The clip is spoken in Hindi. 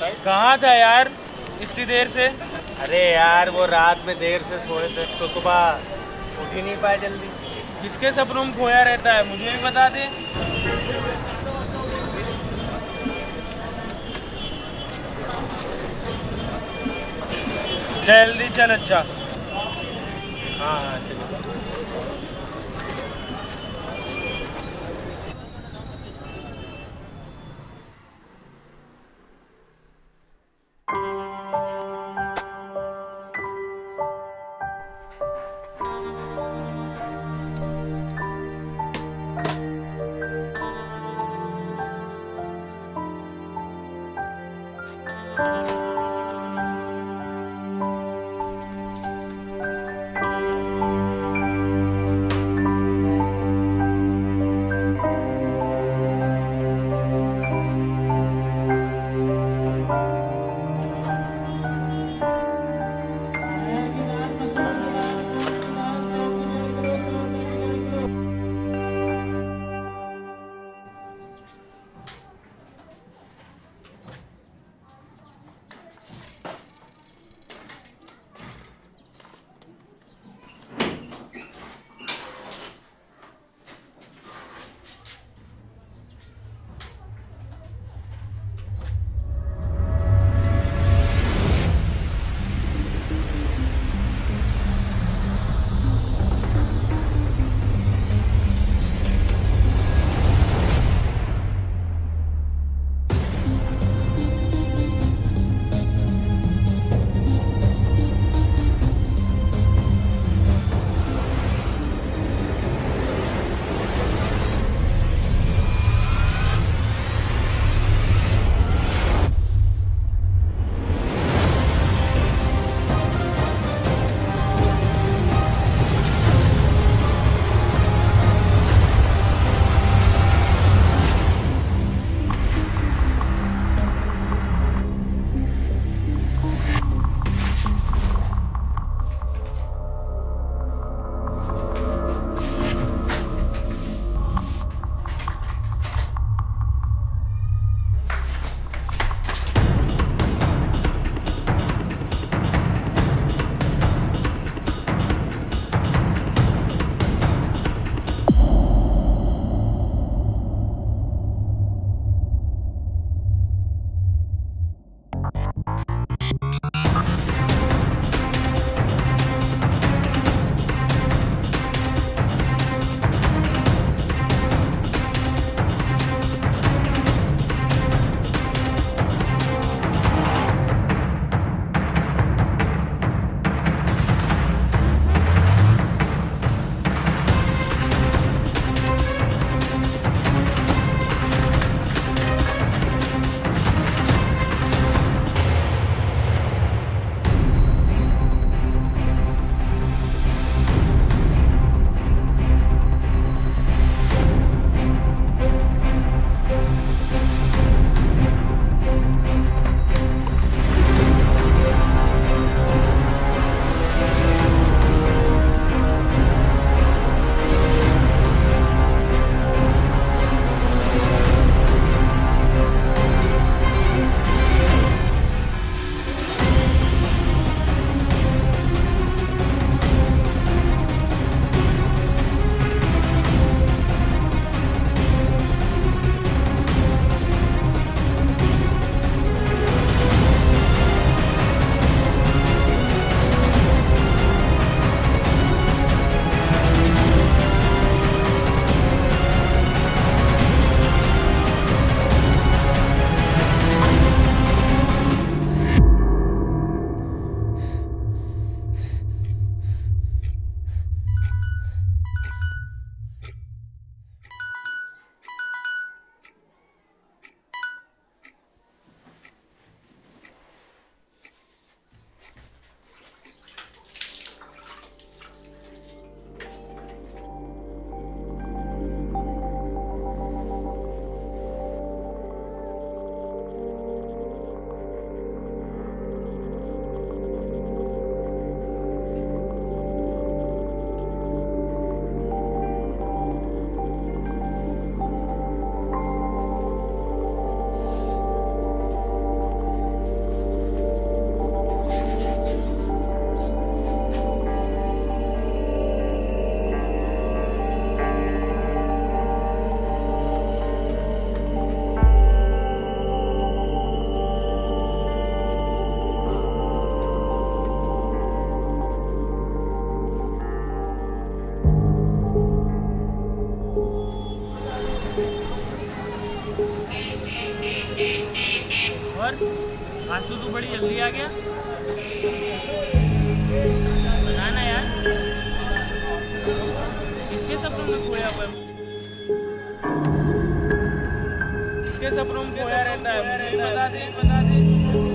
कहाँ था यार इतनी देर से? अरे यार वो रात में देर से सोए थे तो सुबह उठ ही नहीं पाए जल्दी। किसके सपनों में खोया रहता है मुझे भी बता दे। जल्दी चल अच्छा। हाँ हाँ और आज तो बड़ी जल्दी आ गया। बताना यार। इसके सपनों में खोया हुआ किसके सपनों में खोया रहता है? बता दे बता दे।